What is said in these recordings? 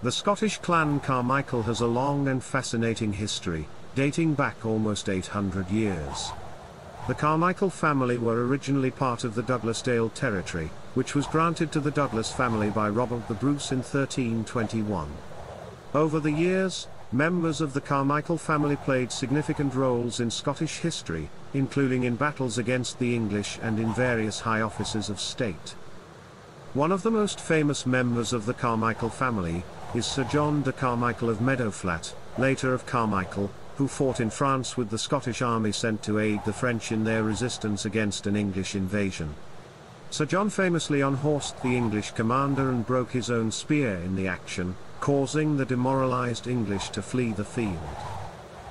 The Scottish clan Carmichael has a long and fascinating history, dating back almost 800 years. The Carmichael family were originally part of the Douglasdale territory, which was granted to the Douglas family by Robert the Bruce in 1321. Over the years, members of the Carmichael family played significant roles in Scottish history, including in battles against the English and in various high offices of state. One of the most famous members of the Carmichael family, is Sir John de Carmichael of Meadowflat, later of Carmichael, who fought in France with the Scottish army sent to aid the French in their resistance against an English invasion. Sir John famously unhorsed the English commander and broke his own spear in the action, causing the demoralized English to flee the field.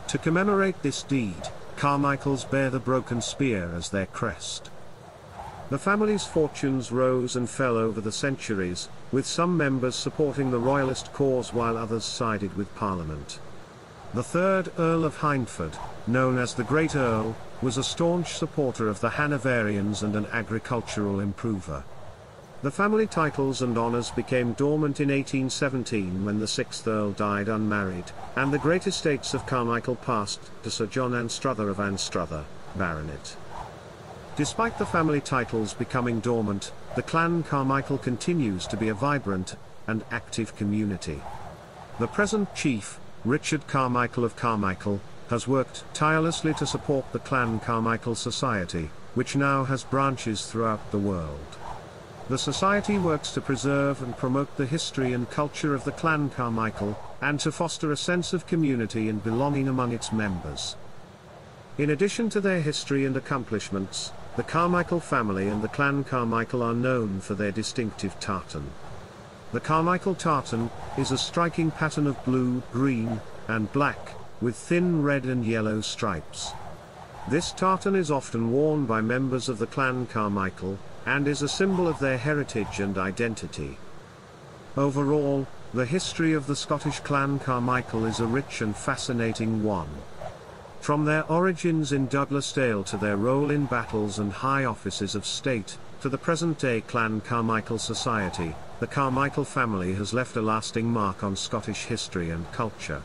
To commemorate this deed, Carmichaels bear the broken spear as their crest. The family's fortunes rose and fell over the centuries, with some members supporting the royalist cause while others sided with Parliament. The third Earl of Hyndford, known as the Great Earl, was a staunch supporter of the Hanoverians and an agricultural improver. The family titles and honours became dormant in 1817 when the sixth Earl died unmarried, and the great estates of Carmichael passed to Sir John Anstruther of Anstruther, Baronet. Despite the family titles becoming dormant, the clan Carmichael continues to be a vibrant and active community. The present chief, Richard Carmichael of Carmichael, has worked tirelessly to support the Clan Carmichael Society, which now has branches throughout the world. The society works to preserve and promote the history and culture of the Clan Carmichael, and to foster a sense of community and belonging among its members. In addition to their history and accomplishments, the Carmichael family and the clan Carmichael are known for their distinctive tartan. The Carmichael tartan is a striking pattern of blue, green, and black, with thin red and yellow stripes. This tartan is often worn by members of the clan Carmichael, and is a symbol of their heritage and identity. Overall, the history of the Scottish clan Carmichael is a rich and fascinating one. From their origins in Douglasdale to their role in battles and high offices of state, to the present-day Clan Carmichael Society, the Carmichael family has left a lasting mark on Scottish history and culture.